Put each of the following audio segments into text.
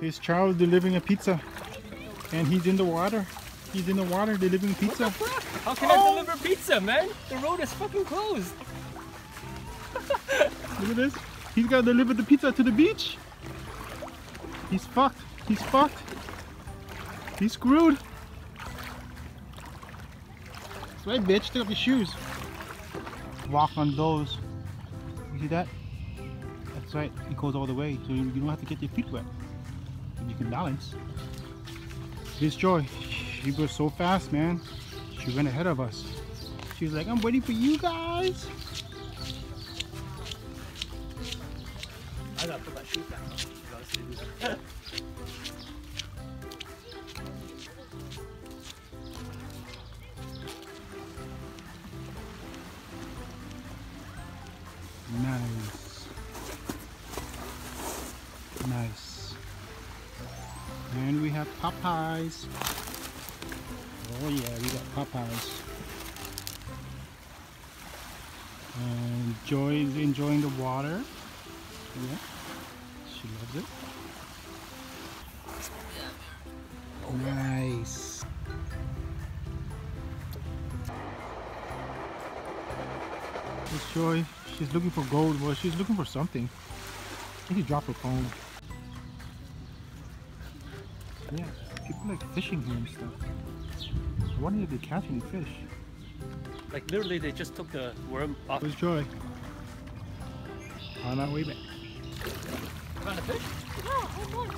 Here's Charles delivering a pizza. And he's in the water. He's in the water delivering pizza. How can I oh! deliver pizza, man? The road is fucking closed. Look at this. He's gotta deliver the pizza to the beach. He's fucked. He's fucked. He's screwed. That's right, bitch. Take off your shoes. Walk on those. You see that? That's right. It goes all the way, so you you don't have to get your feet wet. You can balance. Here's Joy. She was so fast, man. She went ahead of us. She was like, I'm waiting for you guys. I gotta put my back this. Nice. Nice. And we have Popeyes. Oh yeah, we got Popeyes. And Joy is enjoying the water. Yeah, she loves it. Nice. Miss Joy, she's looking for gold. Well, she's looking for something. I think she dropped her phone. Yeah, people like fishing here and stuff. I wonder if they catch any fish. Like literally, they just took the worm off. Where's Joy? On our way back. Found a fish? No, hold on.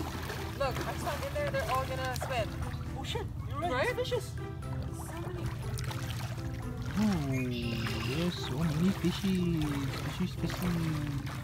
Look, I stuck in there, they're all gonna swim. Oh shit! You're right. Right? Fishes. So many. Oh, there's so many fishes. Fishes, fishes.